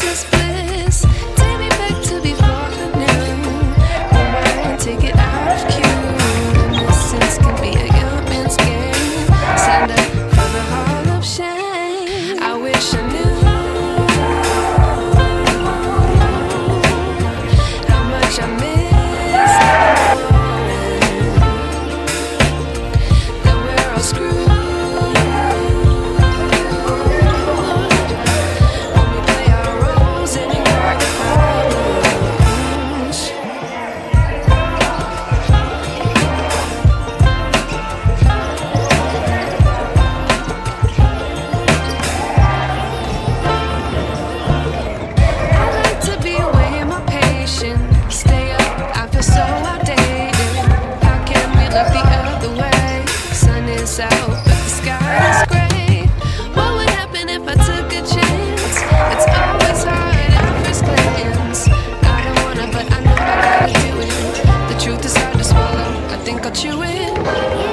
ignorance swallow. I think